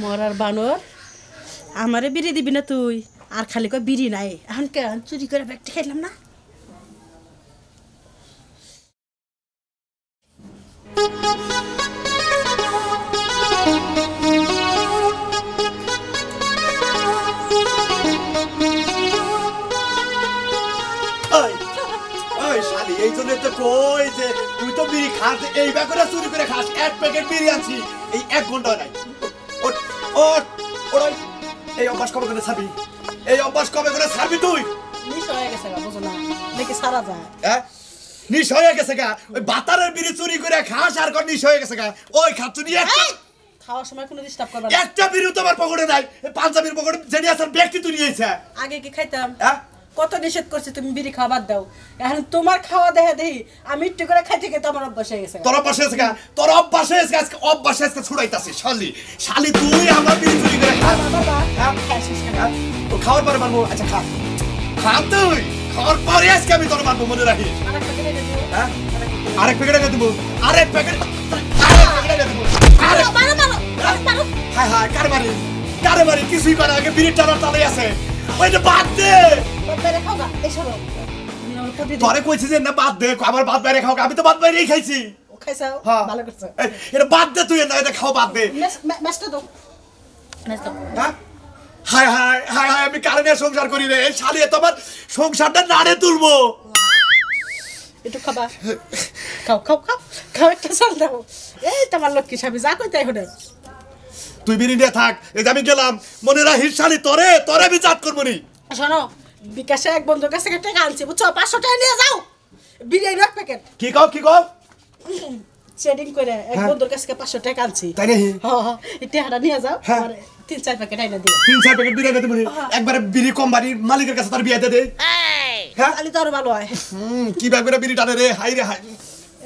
মরার বানর। আমারে বিড়ি দিবি না তুই? আর খালি কয় বিড়ি নাই। এখন কেন চুরি করে ব্যাগটা খাইলাম না? এই জন্য তো তুই তো এই ব্যাগ করে চুরি করে খাস, এক প্যাকেট বিড়ি আনছি, এই এক ঘণ্টা নাই। ওট এই অভ্যাস কবে করে ছাড়বি? এই অভ্যাস কবে করে ছাড়বি তুই? নিশ হয়ে গেছে গা, বুঝো না। দেখি সারা যায়? হ্যাঁ? নিশ হয়ে গেছে গা। ওই বাতারের বিড়ি চুরি করে খাস আর কর নিশ হয়ে গেছে গা। ওই খাচ্ছ নি একটা! খাওয়ার সময় কোনো ডিস্টার্ব করবে একটা বিড়ি তোমার পকেটে নাই। পাঞ্জাবির পকেটে জেনে আসার ব্যক্তি তুই নিয়েছে। আগে কি খাইতাম? হ্যাঁ? কত নিষেধ করছে তুমি বিড়ি খাবার দাও। এখন তোমার খাওয়া দেখা দেখি আমি একটু করে খাইতে খেতে আমার অভ্যাস হয়ে গেছে। তোর অভ্যাস হয়েছে তোর অভ্যাস হয়েছে আজকে অভ্যাস আজকে ছুড়াইতাছে শালি। শালি তুই আমার বিড়ি চুরি করে খা। বাবা হ্যাঁ? হ্যাঁ? খাওয়ার পরে মারবো। আচ্ছা খা। খা তুই। খাওয়ার পরে আজকে আমি তোর মারবো মনে রাখি আরেক প্যাকেট এনে দিও। হ্যাঁ? আরেক প্যাকেট এনে দেবো। আরেক প্যাকেট আরেক প্যাকেট এনে দেবো। আরেক মারো, মারো, মারো, মারো। হায় হায় কারে মারি কারে মারি কিছুই করে আগে বিড়ির টানার তালে আছে। ওইটা বাদ দে তোরে কইছি যে না বাদ দে আমার বাদ বাইরে খাও আমি তো বাদ বাইরেই খাইছি ও খাইছাও? হ্যাঁ ভালো করছ। এটা বাদ দে তুই না এটা খাও বাদ দে মেস- মে- দাও। হ্যাঁ হায় হায় হায় হায় আমি কারে সংসার করি রে এই শালি তোমার সংসারটা নাড়ে তুলবো একটু খাবা। খাও, খাও, খাও। খাও, একটা চাল দাও। এই তোমার লক্ষ্মী স্বামী, যা কই তাই হলো। তুই বিড়ি নিয়ে থাক এই যে আমি গেলাম। মনে রাখিস শালি তোরে তোরে আমি জাত করব নি। শোনো, বিকাশে এক বন্ধুর কাছ থেকে টাকা আনছি, বুঝছ? পাঁচশো টাকা নিয়ে যাও। বিরিয়ানি এক প্যাকেট কি কও কি কও? ট্রেডিং করে এক হ্যাঁ। বন্ধুর কাছ থেকে পাঁচশো টাকা আনছি। তাই নাকি? হ্যাঁ হ্যাঁ টাকাটা নিয়ে যাও হ্যাঁ। আর তিন চার প্যাকেট আইনা দিও। তিন চার প্যাকেট বিরিয়ানি দেবো। হ্যাঁ। একবারে বিড়ি কোম্পানির মালিকের কাছে তার বিয়ে দে হ্যাঁ? তাহলে তো আরও ভালো হয়। হুম, কি ব্যাগ করে বিড়ি টানে রে? হাই রে হাই।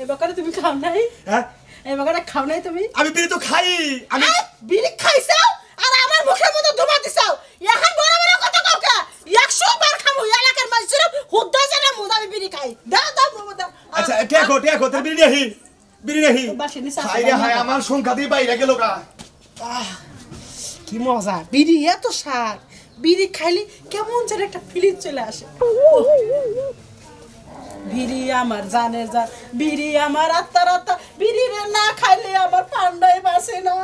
এবার করে তুমি খাও নাই? হ্যাঁ? এবার করে খাও নাই তুমি? আমি বিড়ি তো খাই আমি এই, বিড়ি খাইছাও? আর আমার মুখের মতো ধোমা দিছাও? এখন বড় বড় কথা কাউ কা? একশো বার খামু এলাকার মানুষের হুদ্দা জানা মুদ আমি বিড়ি খাই? দাও দাও দাও আচ্ছা টেকো টেকো তোর বিড়ি নাহি? বিড়ি নাহি? হাই রে হাই আমার সংখ্যা দিয়ে বাইরে গেল গা। কি মজা বিড়ি এত স্বাদ। বিড়ি খাইলে কেমন যেন একটা ফিলিং চলে আসে। বিড়ি আমার জানে যা বিড়ি আমার আত্মার আত্মা বিড়ি রে না খাইলে আমার পান্ডাই বাসে না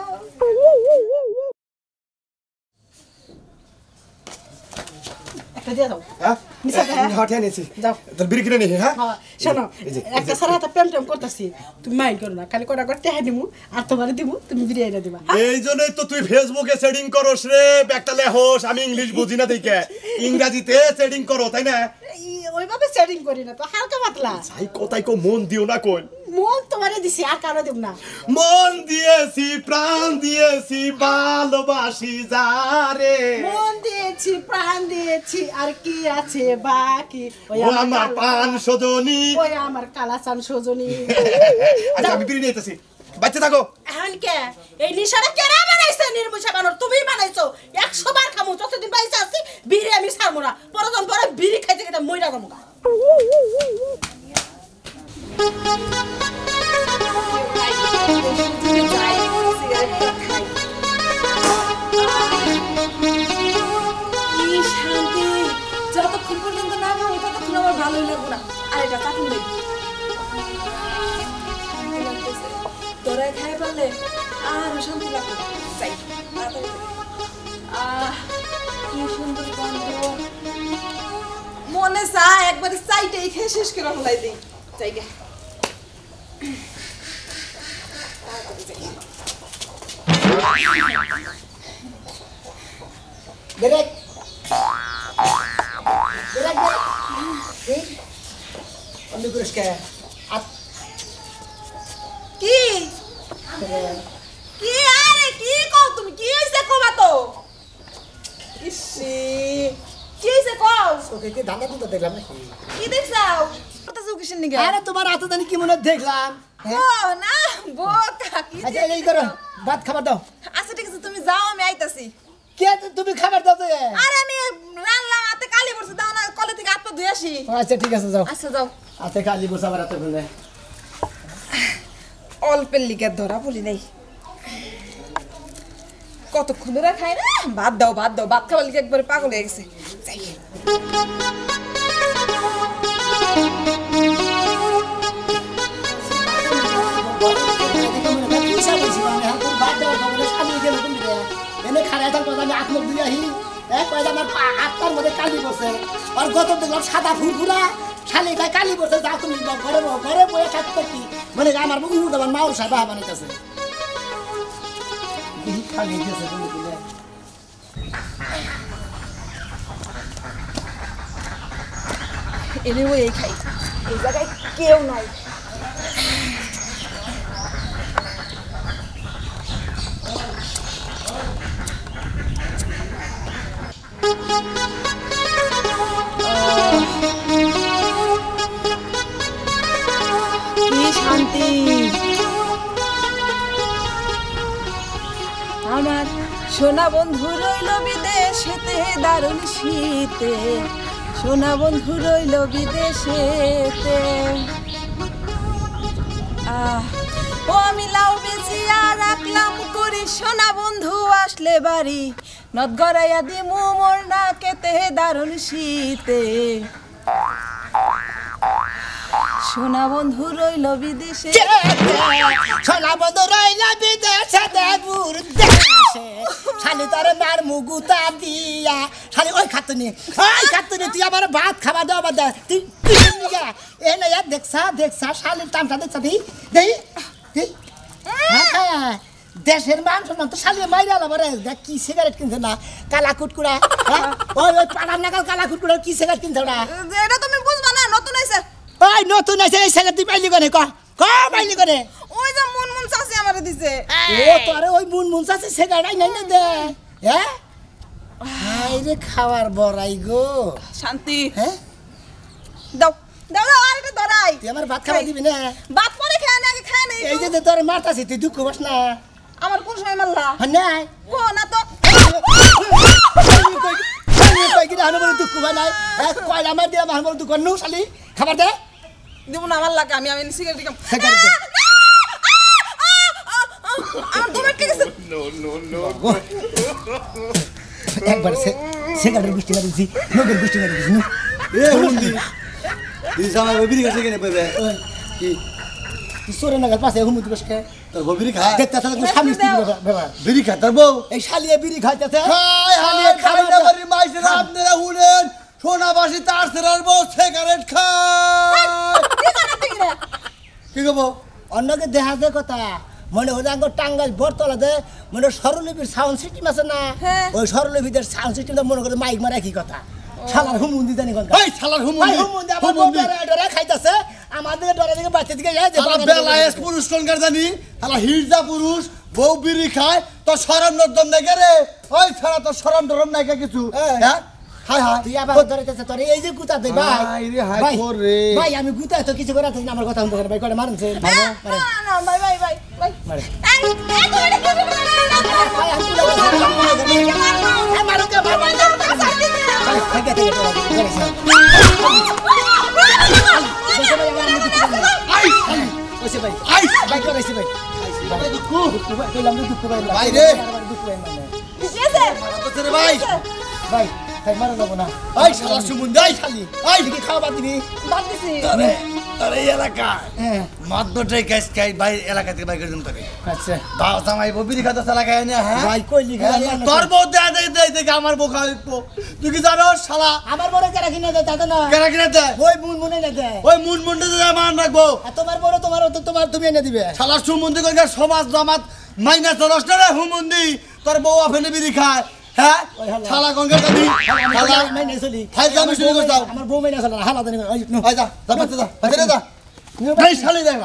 একটা দিয়ে দাও হ্যাঁ নিচে হ্যাঁ? হটে এনেছি যাও। তোর বিড়ি কিনে নিহি হ্যাঁ হ্যাঁ, শোনো এই যে, এই একটা সারা হাতে করতেছি তুমি মাইন্ড করো না খালি কটা করে টেহা দিমু আর তোমার দিমু তুমি দিবা? এই জন্যই তো তুই ফেসবুকে সেটিং করস রে একটা লেহোস আমি ইংলিশ বুঝি না দেখে ইংরাজিতে করো তাই না ওইভাবে করি না তো হালকা পাতলা তাই কোথায় কো মন দিও না কই মন তোমারে দিছি আর কারও দিব না। মন দিয়েছি প্রাণ দিয়েছি ভালোবাসি যারে। মন দিয়েছি প্রাণ দিয়েছি আর কি আছে বাকি? ওই আমার কালা- পান সজনী। ওই আমার কালাচান সজনী। আচ্ছা আমি বিড়ি নিতেছি বাচ্চা থাকো। এখন কে? এই নিশাটা কেরা বানাইছে? নির্মুষা বানর তুমি বানাইছো। একশো বার খামু যতদিন বাইসে আছি বিড়ি আমি ছাড়বো না। পরজন পরে বিড়ি খাইতে খাইতে মইরা যাব তোরা খাই পারলে আর শান্তি লাগবে কি সুন্দর গন্ধ মনে চায় একবারে চাইটাই খেয়ে শেষ করে ফেলাই দিই। জায়গা তাড়াতাড়ি যাই Derek. Derek, Derek. Hey. Ano gusto ka? At কি কি আরে কি কও তুমি কি হইছে কবা তো ইসি কি হইছে কও okay, কি ধান্দা তো দেখলাম নাকি কি দেখছাও কত সুকিশন নিগে আরে তোমার হাতে জানি কি মনে দেখলাম ও? না কি আচ্ছা এই করো ভাত খাবার দাও। আচ্ছা ঠিক আছে তুমি যাও আমি আইতাছি। কে তুমি খাবার দাও তো আরে আমি রান্নাম হাতে কালি পড়ছে দাও না কলে থেকে হাত পা আসি। আচ্ছা ঠিক আছে যাও। আচ্ছা যাও। হাতে কালি বসে আবার হাতে ফেলে অল্পের লিগে ধরা বলি নাই। কতক্ষণ ধরে খাই না? ভাত দাও ভাত দাও ভাত খাবার লিগে একবারে পাগল হয়ে গেছে। যাই। এনে খারাই থাকব আমি আত্মক দিয়ে আহি এক পয়সা আমার আত্মার মধ্যে কালি বসে আর গত দেখলাম সাদা ফুরফুরা শালি গায়ে কালি বসে যা তুমি ঘরে ঘরে বয়ে থাকতে কি? মানে আমার উড় আমার মাউর সাহেব বানাইতেছে। খালি দিয়েছে তুমি দিলে এনে ওই এই খাই এই জায়গায় কেউ নাই। সোনা বন্ধু রইল বিদেশেতে, দারুণ শীতে। সোনা বন্ধু রইল বিদেশেতে। ও আমি লাউ বেচিয়া রাখলাম করি। সোনা বন্ধু আসলে বাড়ি, নদ গড়াইয়া দিমু মোর না কেতে দারুণ শীতে। সোনা বন্ধু রইল বিদেশে। সোনা বন্ধু রইলা বিদেশে দেবুর দেশে। শালি তার মার মুগুতা দিয়া। শালি ওই খাতুনি ওই খাতুনি তুই আমার ভাত খাবার দাও আবার দে। তুই তুই নিগা এ না দেখছা দেখছা শালির টামটা দেখছা দি দেই দেই। হ্যাঁ, হ্যাঁ। দেশের মান সম্মান তো শালি মাইরা আলাম রে। দেখ কি সিগারেট কিনছে না? কালা কুটকুড়া হ্যাঁ? ওই ওই পাড়ার নাগাল কালা কুটকুড়া কি সিগারেট কিনছে ওরা? এটা তুমি বুঝবা না নতুন আইছে ওই নতুন আছে এই সিগারেট তুই পাইলি করে ক ক পাইলি করে ওই যে মন মন চাষি আমারে দিছে ও তোরে ওই মুন মুন চাষে সেগাড়াই নাই না দে হ্যাঁ হাই রে খাওয়ার বড়াই গো শান্তি হ্যাঁ দাও দাও দাও আর ধরাই তুই আমার ভাত খাওয়া দিবি না ভাত পরে খেয়ে না আগে খায় নাই এই যে তোর মারতাছি তুই দুঃখ বাস না আমার কোন সময় মারলা হ্যাঁ নাই ও না তো দুঃখ ভাই নাই কয়লা আমার দিয়ে আমার দুঃখ নু শালি খাবার দে দিব না আমার লাগে আমি আমি সিগারেট খাম একবার বৃষ্টি মারি নগের বৃষ্টি মারি এ হুমদি দিস আমার বিড়ি খাচ্ছে কেন পাবে কি? সরে নাগাল পাশে হুমুদি বসকে তোর বউ বিড়ি খায় দেখতে থাকলে স্বামী স্ত্রী ব্যাপার বিড়ি খায় তোর বউ। এই শালিয়ে বিড়ি খাইতেছে। খায় হালিয়ে খায় না আপনারা উড়েন সোনাবাসী তার সেরার বউ সিগারেট খায়। কি গো অন্যকে দেখা যায় কথা। মনে হচ্ছে আঙ্গ টাঙ্গাইল বরতলা দে মনে স্বরলিপির সাউন্ড সিস্টেম আছে না? হ্যাঁ। ওই স্বরলিপিদের সাউন্ড সিস্টেমটা মনে করে মাইক মারা কি কথা। শালার হুমুন্দি জানি কোন এই শালার হুমুন্দি হুমুন্দি আমার বউ হুমুন্দি ডরে ডরে খাইতাছে। আমাদের ডরে দিকে বাচ্চা দিকে যায় শালা বেলায়েস পুরুষ কোনকার জানি? শালা হিরজা পুরুষ বউ বিড়ি খায় তোর সরম নর্দম নাই রে? ওই ছাড়া তোর সরম ডরম নাই কিছু। হ্যাঁ? হাই হাই তুই আবার ধরেতেছে তোর এই যে গুতা দে ভাই হাই রে, হাই ভাই, করে। ভাই আমি গুতা তো কিছু করে না, আমার কথা শুনতে ভাই না না মারে এই তো এটা কি রে। ভাই মানে ভাই ভাই ভাই মারা যাব না। শালা শালি। আই কি খাওয়া বাদ দিবি? বাদ দিছি আরে আরে এই এলাকা হ্যাঁ। মাদ্দটাই গাছ খাই ভাই এলাকা থেকে বাইকের জন্য তোকে। আচ্ছা। দাও জামাই ববিরি খাতা এলাকায় না হ্যাঁ? ভাই কইলি কি হ্যাঁ, তোর বউ দেয় দেয় দেয় দেখে আমার বউ খাওয়া তুই কি জানো শালা? আমার বড় কিনে দেয় না কেনা কিনে দেয়? ওই মুন মনে না দেয়। ওই মুন মুন্ডে দেয় মান রাখব আর তোমার বড় তোমার তো তোমার তুমি এনে দিবে। শালা সুমন্দি করে সমাজ জমাত মাইনাস দশ টাকা হুমন্দি তোর বউ আফেনে বিড়ি খায়। হ্যাঁ। শালা গঙ্গা শালা চলি যা, আমি শুরু করে আমার বউ মাইনে চলে না হালা জানি ওই নো আই যা যা বাচ্চা যা বাচ্চা যা এই শালি দেখ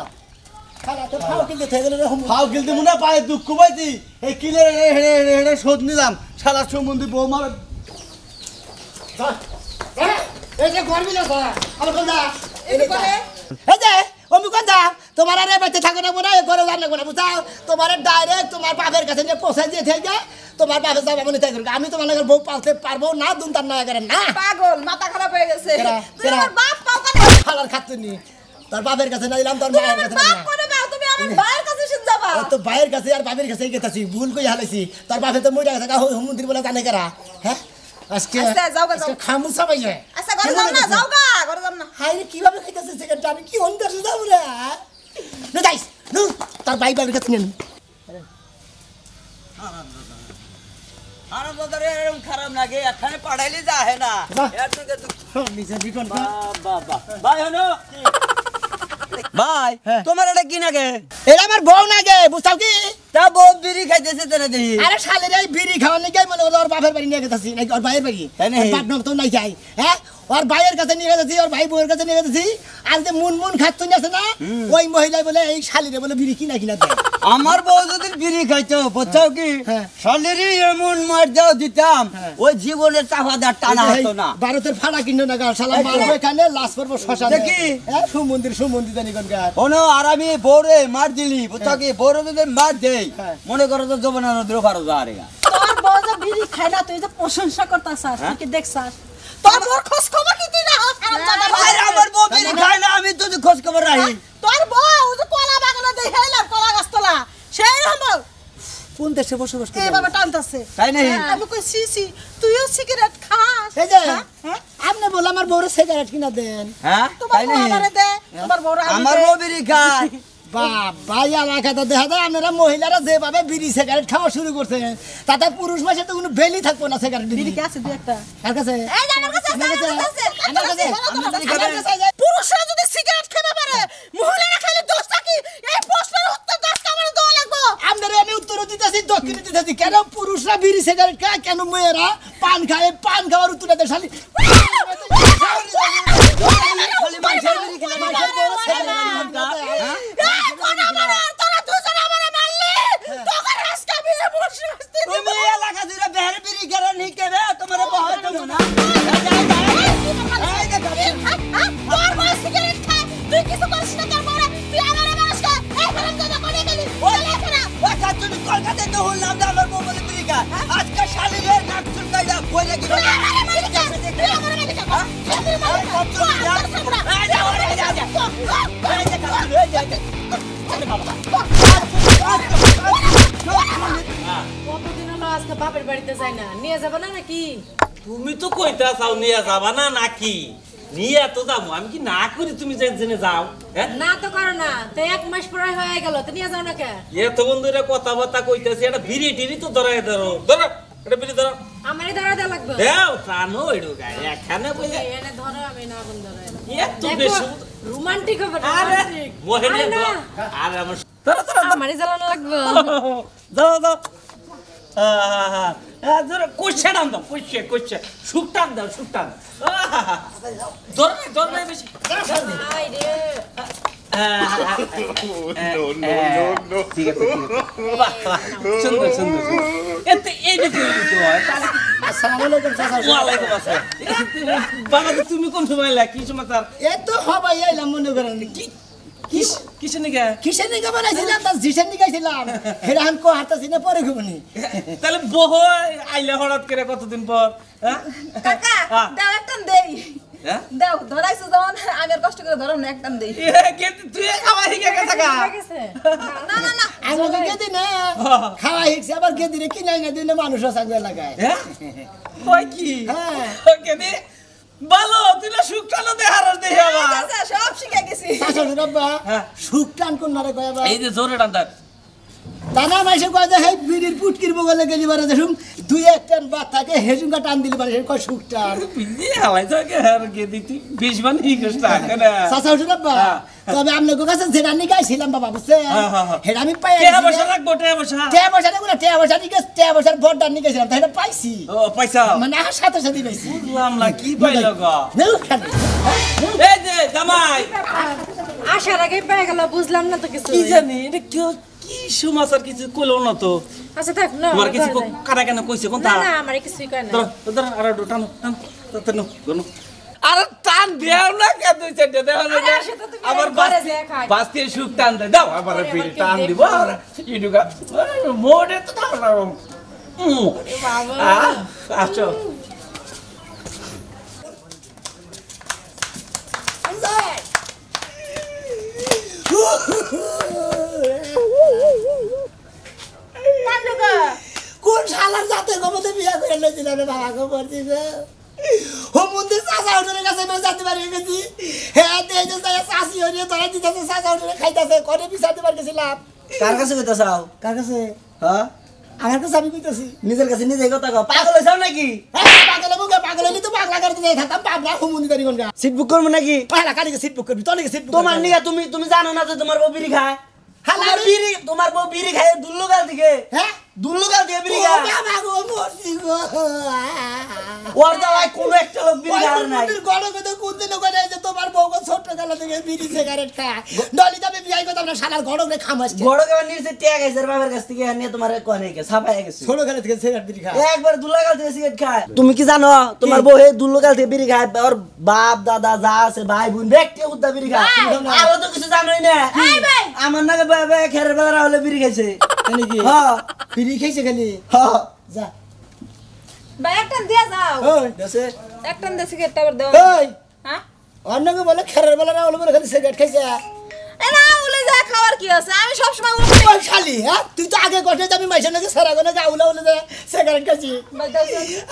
ফাও গিলতে মনে হয় পায়ে দুঃখ পাইছি এই কিলে হেড়ে হেড়ে হেড়ে হেড়ে শোধ নিলাম শালা সুমন্দি বউ মার এই যে গরমি না আমার কোন দা এই যে অমি কোন দা তোমার আরে বেঁচে থাকো না মনে হয় ঘরে রান্না করে বুঝাও? তোমার ডাইরেক্ট তোমার বাপের কাছে নিয়ে পৌঁছাই দিয়ে থেকে তোমার বাপের যাব মনে থাকে আমি তোমার বউ পালতে পারব না দুন তার নয় করেন না। পাগল মাথা খারাপ হয়ে গেছে। কেরা? তুই কেরা? ফালার খাতুনি তোর বাপের কাছে না দিলাম তোর মায়ের কাছে না করে তো ভাইয়ের কাছে আর বাপের কাছে গেতাছি ভুল কই হালাইছি। তোর বাপে তো মইরা গেছে মন্দির বলে জানে কারা। হ্যাঁ? আজকে আজকে যাও। খামু আচ্ছা ঘরে যাও না যাও গা ঘরে যাও না। হাই কীভাবে খাইতেছে সেকেন্ডটা আমি কি অন্ধের যাব রে নো যাইস নো তার ভাই বাপের কাছে নিয়ে নে। আরে এরকম খারাপ লাগে এখানে না। থেকে তো- হ্যাঁ, বাহ। ভাই হনো ভাই হ্যাঁ। তোমার এটা কি নাগে? এটা আমার বউ না গে কি? তা বউ বিড়ি খাইতেছে তেনে দেখি আরে শালের এই বিড়ি খাওয়া নাকি মনে করো ওর বাপের বাড়ি নিয়ে গেছি নাকি ওর ভাইয়ের বাড়ি? বাপ নাম তো নাই যাই হ্যাঁ? ওর ভাইয়ের কাছে নিয়ে গেছি ওর ভাই বউয়ের কাছে নিয়ে গেছি। আর যে মুন মুন খাচ্ছ আছে না ওই মহিলাই বলে এই শালিরে বলে বিড়ি কিনা কিনা দেয়। আমার বউ যদি বিড়ি খাইতো বুঝছাও কি? হ্যাঁ। এমন মার যাও দিতাম হ্যাঁ। ওই জীবনের চাপাদার টানা হতো না। ভারতের ফাড়া কিনে না গা শালা মারবো এখানে লাশ পড়ব শ্মশানে। দেখি। হ্যাঁ সুমন্দির সুমন্দির জানি কোন গার শোনো আর আমি বউরে মার দিলি বুঝছ কি? বউরে যদি মার দেই। মনে করো তো জমানা নদীর পারো যা রে তোর বউ যে বিড়ি খায় না তুই যে প্রশংসা করতাছাস? তুই কি দেখছাস? তোর বউর খোঁজ খবর কি তুই না হারাম আরে আমার বউ বিড়ি খায় না আমি তো খোঁজ খবর রাখি। তোর বউ যে কলা বাগানে দেখাইলাম কলা গাছতলা। সেই রকম কোন দেশে বসবাস করে? এইভাবে টানতাছে। তাই নাকি? হ্যাঁ, আমি কই সি সি তুইও সিগারেট খাস। এই যে হ্যাঁ? হ্যাঁ? আপনি বলে আমার বউরে সিগারেট কিনা দেন। হ্যাঁ তোমার তাই আমারে দে তোমার বউ আমার বউ বিড়ি খায় বাবা এলাকাতে দেখা যায় আপনারা মহিলারা যেভাবে বিড়ি সিগারেট খাওয়া শুরু করছে তাতে পুরুষ মাসে তো কোনো বেলি থাকব না সিগারেট বিড়ি আছে দুই একটা। কার কাছে। পুরুষরা যদি সিগারেট খেতে পারে মহিলারা খেলে দোষটা কি? এই প্রশ্নের উত্তর দশটা আমার দেওয়া লাগবে আপনারা আমি উত্তর দিতেছি দক্ষিণ দিতেছি। কেন পুরুষরা বিড়ি সিগারেট খায়? কেন মেয়েরা পান খায়? পান খাওয়ার উত্তর দেয় শালি। খালি তো হলাম আমার আজকে শালি রে নাক কতদিন হলো আজকে বাপের বাড়িতে যাই না? নিয়ে যাব না নাকি? তুমি তো কইতা চাও নিয়ে যাবা না নাকি? নিয়ে তো যাব। আমি কি না করি তুমি যে জেনে যাও হ্যাঁ? না তো করো না। তো এক মাস পরে হয়ে গেল তো নিয়ে যাও না কে এত বন্ধুরা কথাবার্তা কইতেছি এটা বিড়ি টিড়ি তো ধরাই ধরো। ধরো এটা বিড়ি ধরো। আমারই ধরা দেওয়া লাগবে। দেও প্রাণও এডু গায়ে এখানে বলে এনে ধরো আমি না ধরো এত বেশি রোমান্টিক হবে আরে romantic। মোহেনে আর আমার ধরো ধরো আমারই জ্বালানো লাগবে। দাও দাও কষে টান দাও কষে কষে। সুখ টান দাও সুখ ধর নাই ধর নাই বেশি। সুন্দর সুন্দর এতে হয় বাবা তুমি কোন সময় লা কি সমাচার এই তো হবাই এলাম মনে করেন। কি কিসের বানাইছিলাম তার জিসের ছিলাম। হেরান কো হাতাছি না পরে ঘুমনি তাহলে বহ আইলে হঠাৎ করে কতদিন পর কাকা। দাও একটান দেই। দাও ধরাইছো যখন আমি কষ্ট করে ধরো না দেই। তুই খাওয়া গেছে না না না গেদি না। খাওয়া আবার গেদি রে কিনাই না দিলে মানুষ সাঙ্গে লাগায়। হ্যাঁ কি? হ্যাঁ। ভালো তুই না সুখটানো দেহারস দেখে আবার। সব শিখে গেছি। শাশুড়ি রব্বা হ্যাঁ। সুখ টান কোন নারে কয় আবার? এই যে জোরে টানতার দানা মাইসে কয় যে হেই বিড়ির পুটকির বগলে গেলি বারে দেখুন দুই এক টান বাদ থাকে হেজুঙ্গা টান দিলি বারে কয় সুখ টান। বিজি হালাই থাকে আর কে দিতি বিশ মানে ই কষ্ট না শাশুড়ি রব্বা। হ্যাঁ। তবে আপনার কাছে যেটা নিয়ে গাইছিলাম বাবা বুঝছেন? হ্যাঁ, হ্যাঁ, হ্যাঁ। হেটা আমি পাই টেয়া বসা রাখব টেয়া বসা টেয়া না টেয়া বসা নিয়ে টেয়া বসার বড়টা নিয়ে গেছিলাম তাই পাইছি? ও পয়সা। মানে আর সাথে সাথে পাইছি। বুঝলাম না কি পাইল গো? এই যে জামাই। আসার আগে পেয়ে গেল বুঝলাম না তো কিছু কি জানি এটা কি কি সমাচার কিছু কইলো না তো? আচ্ছা থাক না তোমার কিছু ঘরে কেন কইছে কোন না না আমার কিছুই কয় না ধরো ধরো আর টানো টানো টানো টানো আরে টান দেও না কে দুই চারটে দেও না। আবার বাস্তি সুখ টান দে দাও আবার ফিরে টান দিব। আর ইডুকা মোড়ে তো দাও না। আচ্ছা কোন শালার জাতে গোমতে বিয়া করে লইছিল বাবা গো বলছিল মন্দির চাচা উঠে কাছে আমি জানতে পারি গেছি হ্যাঁ তাই চাষি হরিয়ে ধরা দিতেছে চাচা উঠে খাইতেছে করে বিচারতে পারি গেছিলাম। কার কাছে কইতা চাও কার কাছে? হ্যাঁ? আমার কাছে আমি কইতাছি। নিজের কাছে নিজে কথা কও। পাগল হইছাও নাকি? হ্যাঁ, পাগল মুখে পাগল হইলে তো পাগলা করতে যাই থাকতাম পাগলা হুমুনি করি কোনটা সিট বুক করব নাকি? পাগলা কালিকে সিট বুক করবি তোর সিট বুক তোমার নিয়ে তুমি তুমি জানো না যে তোমার বউ বিড়ি খায়? হ্যাঁ, তোমার আমি- বিড়ি তোমার বউ বিড়ি খায় দুল্লুগাল থেকে। হ্যাঁ? দুল্লুগাল দিয়ে বিড়ি ও খায় বাবা গো মরছি গো। ওর জ্বালায় কোনো একটা লোক বিড়ি খায় নাই। মন্দির গড়কে তো কোনদিন করে যে তোমার বউ ছোট কালা থেকে বিড়ি সিগারেট খায়। ডলি যাবে বিয়াই করতাম না শালার গড়কে খামাসছে বড় কেমন নিচে ট্যাগ আছে বাবার কাছ থেকে নিয়ে তোমার কনে কে ছাপাই গেছে। ছোট কালা থেকে সিগারেট বিড়ি খায়। একবার দুল্লাগাল থেকে সিগারেট খায়। তুমি কি জানো তোমার বউ হে দুল্লাগাল থেকে বিড়ি খায় ওর বাপ দাদা যা আছে ভাই বোন ব্যক্তি উদ্দা বিড়ি খায়? আরও তো কিছু জানোই না। আমার নাকি খেরের বেলা হলে বিড়ি খাইছে। নাকি? হ্যাঁ বিড়ি খাইছে খালি। যা। ভাই একটা দিয়া যাও। ওই দেশে। একটা দিয়ে সিগারেটটা আবার দাও ওই। হ্যাঁ? অন্যকে বলে খেরের বেলা না বলে খালি সিগারেট খাইছে। এ না উলে যা খাওয়ার কি আছে? আমি সবসময় উলে খালি হ্যাঁ? তুই তো আগে কটে যাবি মাইসে নাকি সারা কোনে গাউলা বলে যে সিগারেট খাইছি।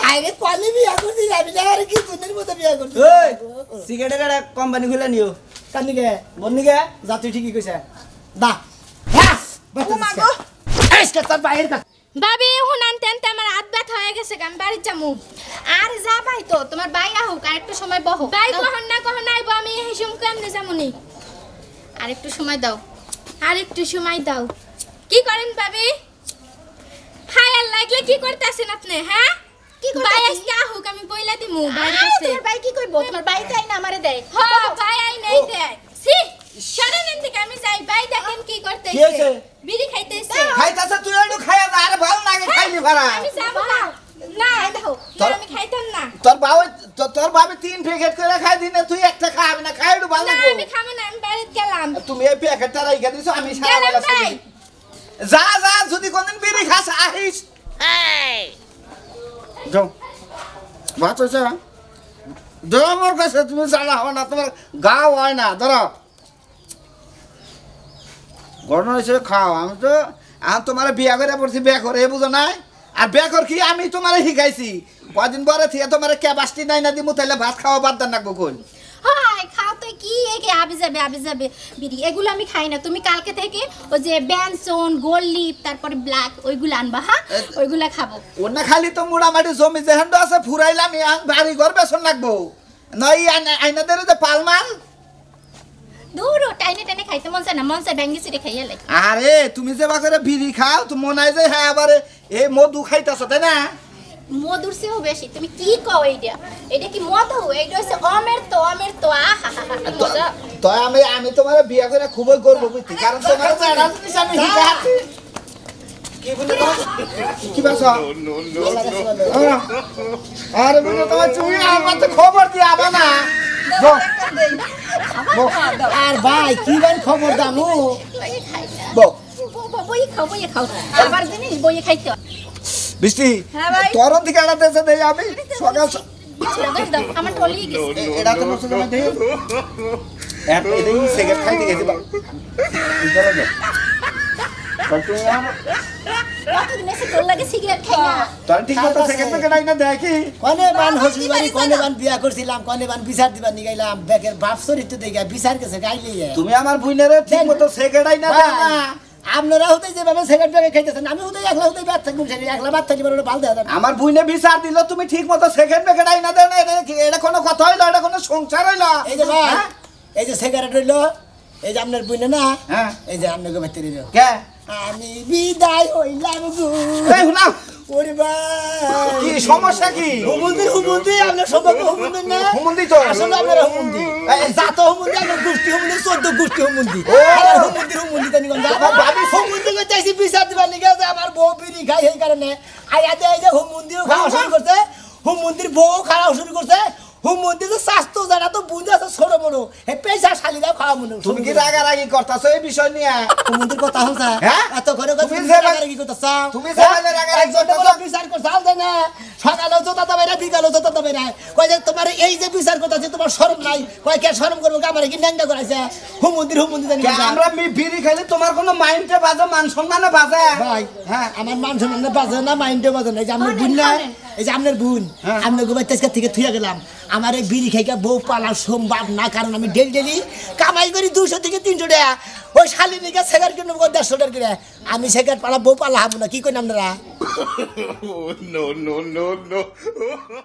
আরে কলি বিয়া করছি যাবি না আর কি সুন্দর মতো বিয়া করছি। ওই সিগারেটের একটা কোম্পানি খুলে নিও। কান্দিকে বন্নিকে যা তুই ঠিকই কইছে। দা হ্যাঁ ও ভাবি আনতে আনতে আমার হাত ব্যথা হয়ে গেছে আমি বাড়ির যামু আর যা ভাই তো তোমার ভাই আহুক আর একটু সময় বহ। ভাই কখন না কখন আইবো আমি হিসুম কেমনে যামুনি আর একটু সময় দাও। আর একটু সময় দাও। কি করেন ভাবি? হাই লাগলে কি করতেছেন আপনি হ্যাঁ? কি ভাই আজকে আহুক আমি বইলা দিমু কাছে তোমার ভাই কি কইবো? তোমার ভাই তাই না আমারে দেয়। হ্যাঁ ভাই আই নাই দেয়। সি সরেন এদিকে আমি যাই ভাই দেখেন কি করতেছে। কি হয়েছে? বিড়ি খাইতেছে। খাইতাছে তুই একটু খাইয়া যা আরে ভালো লাগে খাইলি ভাড়া। আমি যাব না। না দেখো আমি খাইতাম না। তোর বাবা তোর বাবা তিন প্যাকেট করে খাই দিনে তুই একটা খাবি না খাই একটু ভালো না লাগবে। আমি খাব না আমি বাড়িতে গেলাম। তুমি এই প্যাকেটটা রাইখা দিছো আমি সারা গেলাম বেলা ভাই। শুনি। যা যা যদি কোনদিন বিড়ি খাস আহিস। যাও। কাছে তুমি জানা হবে না তোমার গা হয় না ধরো। ঘটনা হয়েছে খাও আমি তো আমি তোমার বিয়া করে পড়ছি বিয়া করে এ বুঝো নাই? আর বিয়া কর কি? আমি তোমার শিখাইছি। কদিন পরে থেকে তোমার ক্যাপাসিটি নাই না দিমু তাহলে ভাত খাওয়া বাদ দেন রাখব কই হাই খাও তো কি? একে আবি যাবে আবি যাবে। বিড়ি এগুলো আমি খাই না। তুমি কালকে থেকে ওই যে ব্যানসন গোল্ড লিপ তারপরে ব্ল্যাক ওইগুলো আনবা হ্যাঁ? ওইগুলো খাব। ওনা খালি তো মোটামুটি জমি যেহেন আছে ফুরাইলাম ইয়ান বাড়ি ঘর বেসন লাগবো। নয় আইনাদের যে পালমাল? দূর টাইনে টাইনে খাইতে মন চায় না মন চায় ব্যাঙ্গি সিটে খাইয়া লাগে আরে তুমি যে বা করে বিড়ি খাও তো মনে হয় যে হ্যাঁ আবার এই মধু খাইতেছ তাই না? মধুর চেয়েও বেশি তুমি কি কও এইটা? এটা কি মধু? এইটা হচ্ছে অমের তো অমের তো আহা আমি আমি তোমার বিয়া করে খুবই গর্ব করছি কারণ তোমার আমি কি কি বাসা? আরে বলে তোমার তুমি আমার তো খবর দিয়ে আবা না। আর ভাই কি বান খবর দামু হয়। বৃষ্টি হ্যাঁ থেকে একটা দেশে দেই আমি। সকাল আমার টলি গেছে। এটা তো নষ্ট করে দেই। এত এদিকে সিগারেট খাইতে গেছি তুমি আমার- কতদিন এসে তোর লাগে সিগারেট খাই না তোর ঠিক মতো সিগারেট প্যাকেট আইনা দেখি কনে বান হসি বাড়ি বান বিয়া করছিলাম কনে বান বিচার বাপ চরিত্র দেখে বিচার গাইলি তুমি আমার বুইনের ঠিক মতো সিগারেট আইনা দেও না আপনারা হতে যেভাবে সেকেন্ড ব্যাগে খাইতেছেন আমি হতে একলা হতে ব্যাগ থাকব সেটি একলা বাদ থাকি বলে দেওয়া আমার বুইনে বিচার দিল তুমি ঠিক মতো সেকেন্ড না এটা কোনো কথা হইল এটা কোনো সংসার হইল এই যে ভাই? এই যে সিগারেট রইল এই যে আপনার বুঝলে না হ্যাঁ। এই যে আপনাকে ভেতরে কে আমি বিদায় হইলাম গো। এই হুনাও ওরে ভাই কি সমস্যা কি? হুমুন্দি হুমুন্দি আপনার সম্পর্ক হুমুন্দি না। হুমুন্দি তো। আসলে আপনার হুমুন্দি এই, জাত হুমুন্দি আপনার গোষ্ঠী হুমুন্দি চোদ্দ গোষ্ঠী হুমুন্দি ও। আমার হুমুন্দি হুমুন্দি জানি কোন তোমার ভাবি হুমুন্দি কই চাইছি বিচার দিবার নিগে যে আমার বউ বিড়ি খাই সেই কারণে। আয়া দে এই যে হুমুন্দিও খাওয়া শুরু করছে। হুমুন্দির বউ খাওয়া শুরু করছে। হুমুন্দি যে স্বাস্থ্য জানা তো বুঝে আছে ছোট বড়। হে পেশা শালিরা খাওয়া মনে তুমি কি রাগারাগি করতাছো এই বিষয় নিয়ে? হুমুন্দির কথা হচ্ছে হ্যাঁ? এত ঘরে তুমি যে রাগ- কি করতে চাও তুমি যে রাগারাগি করতাছো। বিচার করতে চাও না। সকালেও জোতা দাবে না বিকালেও জোতা দাবে না কয় যে তোমার এই যে বিচার করতেছে তোমার শরম নাই। কয় কে শরম করব কে আমার কি ন্যাংটা করাইছে? হুমুন্দি জানি কে কোনটা? আমরা মি- বিড়ি খাইলে তোমার কোনো মাইন্ডে বাজে মান সম্মানে বাজে? ভাই হ্যাঁ আমার মান সম্মান বাজে না মাইন্ডে বাজে না। এই যে আমার বুন্যা এই যে আপনার বোন হ্যাঁ। আপনার গোবার তেজকার থেকে থুয়ে গেলাম আমার এই বিড়ি খাইকা বউ পালা সম্ভব না কারণ আমি ডেলি ডেলি কামাই করি দুশো থেকে তিনশো টাকা ওই শালিনীকে সেগার সেগার নেব দেড়শো টাকা করে আমি সেগার পালা বউ পালা হাবো না কি করেন আপনারা.